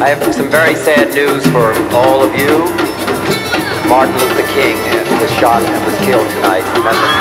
I have some very sad news for all of you. Martin Luther King was shot and was killed tonight Memphis.